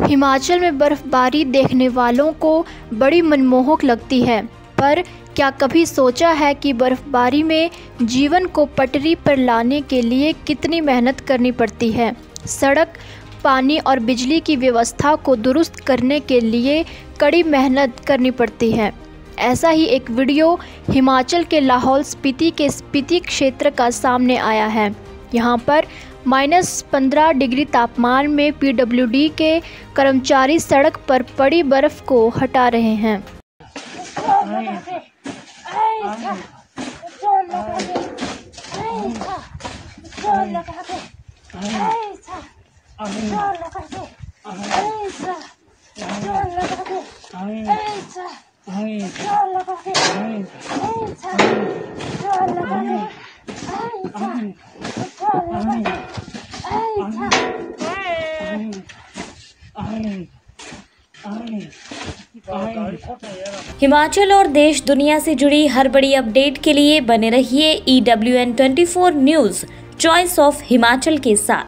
हिमाचल में बर्फबारी देखने वालों को बड़ी मनमोहक लगती है। पर क्या कभी सोचा है कि बर्फबारी में जीवन को पटरी पर लाने के लिए कितनी मेहनत करनी पड़ती है? सड़क, पानी और बिजली की व्यवस्था को दुरुस्त करने के लिए कड़ी मेहनत करनी पड़ती है। ऐसा ही एक वीडियो हिमाचल के लाहौल स्पीति के स्पीति क्षेत्र का सामने आया है। यहाँ पर माइनस पंद्रह डिग्री तापमान में पीडब्ल्यूडी के कर्मचारी सड़क पर पड़ी बर्फ़ को हटा रहे हैं। हिमाचल और देश दुनिया से जुड़ी हर बड़ी अपडेट के लिए बने रहिए E W N twenty four news choice of Himachal के साथ।